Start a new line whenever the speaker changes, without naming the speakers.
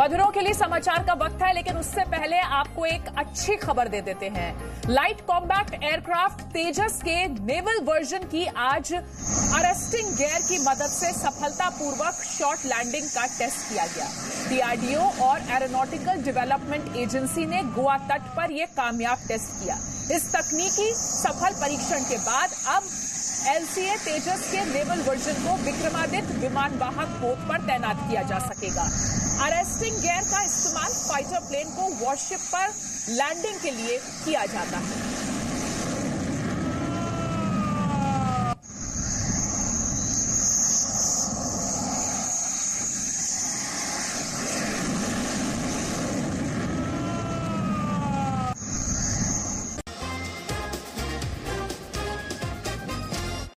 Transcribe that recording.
बधरों के लिए समाचार का वक्त है, लेकिन उससे पहले आपको एक अच्छी खबर दे देते हैं। लाइट कॉम्बैक्ट एयरक्राफ्ट तेजस के नेवल वर्जन की आज अरेस्टिंग गेयर की मदद से सफलतापूर्वक शॉर्ट लैंडिंग का टेस्ट किया गया। डीआरडीओ और एरोनॉटिकल डेवलपमेंट एजेंसी ने गोवा तट पर यह कामयाब टेस्ट किया। इस तकनीकी सफल परीक्षण के बाद अब एलसीए तेजस के नेवल वर्जन को विक्रमादित्य विमान वाहक पोत पर तैनात किया जा सकेगा। अरेस्टिंग गेयर का इस्तेमाल फाइटर प्लेन को वॉरशिप पर लैंडिंग के लिए किया जाता है।